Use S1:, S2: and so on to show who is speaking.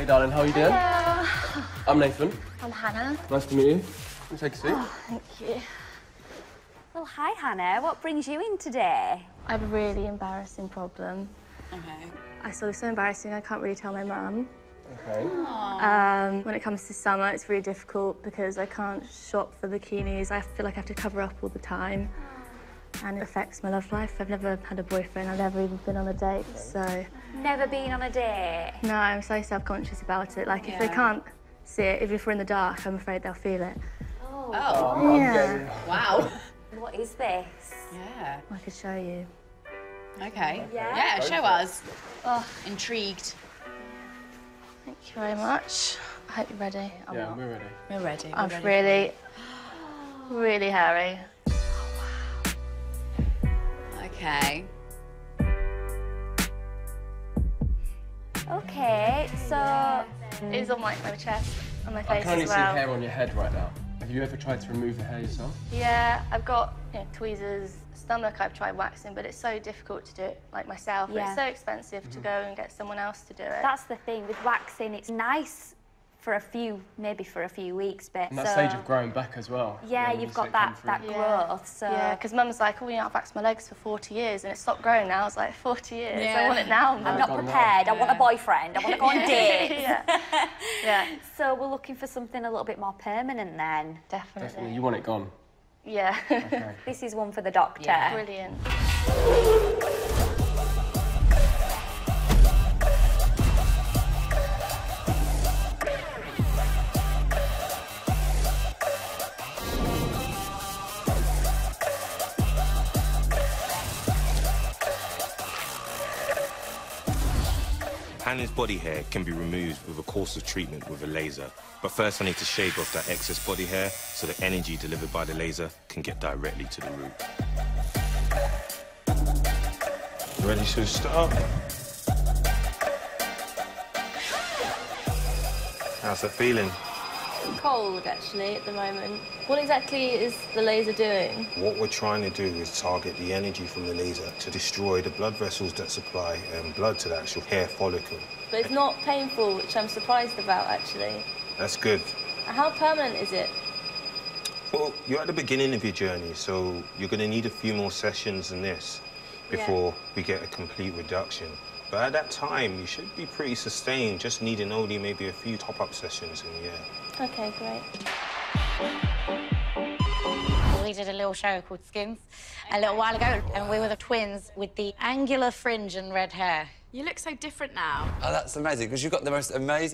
S1: Hey, darling, how are you doing?
S2: Hello.
S1: I'm Nathan.
S2: I'm Hannah.
S1: Nice to meet you. Can you take a seat?
S2: Thank you.
S3: Well, hi, Hannah. What brings you in today?
S2: I have a really embarrassing problem.
S3: Okay.
S2: I saw so embarrassing I can't really tell my mum.
S1: Okay.
S2: Um, when it comes to summer, it's really difficult because I can't shop for bikinis. I feel like I have to cover up all the time. And it affects my love life. I've never had a boyfriend. I've never even been on a date. So,
S3: Never been on a date?
S2: no, I'm so self-conscious about it. Like, if they can't see it, if we're in the dark, I'm afraid they'll feel it.
S3: Oh. oh.
S1: I'm
S2: Yeah.
S4: Wow.
S3: What is this?
S4: Yeah.
S2: I could show you.
S4: Okay.
S3: Yeah?
S4: Yeah, show us.
S2: Oh,
S4: Intrigued.
S2: thank you very much. I hope you're ready. I'm
S1: Yeah,
S2: not.
S1: we're ready.
S4: We're ready.
S2: I'm really, really hairy.
S4: Okay.
S3: Okay, so
S2: It's on my, my chest, on my face I
S1: can only
S2: as
S1: see hair on your head right now. Have you ever tried to remove the hair yourself?
S2: Yeah, I've got you know, tweezers, stomach. I've tried waxing, but it's so difficult to do it like myself.
S3: Yeah.
S2: It's so expensive to mm-hmm. go and get someone else to do it.
S3: that's the thing with waxing. It's nice for a few, maybe for a few weeks, but
S1: And that
S3: so,
S1: stage of growing back as well.
S3: yeah,
S1: when you
S3: you've got
S1: it
S3: that
S1: through.
S3: that
S2: Yeah.
S3: growth. So
S2: yeah, because mum's like, oh, you know, I've waxed my legs for 40 years and it stopped growing now. I was like, 40 years. I want it now.
S3: I'm
S2: Mum.
S3: not
S1: gone now.
S3: prepared. I want a boyfriend. I want to go on dates.
S2: yeah. yeah,
S3: So we're looking for something a little bit more permanent then.
S2: definitely.
S1: Definitely, you want it gone.
S2: Yeah.
S1: Okay.
S3: This is one for the doctor.
S4: Yeah.
S2: Brilliant.
S5: Hannah's body hair can be removed with a course of treatment with a laser. But first I need to shave off that excess body hair so the energy delivered by the laser can get directly to the root. Ready to start? How's that feeling?
S2: Cold, actually, at the moment. What exactly is the laser doing?
S5: What we're trying to do is target the energy from the laser to destroy the blood vessels that supply um, blood to the actual hair follicle.
S2: But it's not painful, which I'm surprised about, actually.
S5: That's good.
S2: How permanent is it?
S5: Well, you're at the beginning of your journey, so you're going to need a few more sessions than this before we get a complete reduction. But at that time, you should be pretty sustained, just needing only maybe a few top-up sessions in the year.
S2: Okay, great.
S6: We did a little show called Skins a little while ago, and we were the twins with the angular fringe and red hair.
S4: You look so different now.
S7: Oh, that's amazing because you've got the most amazing.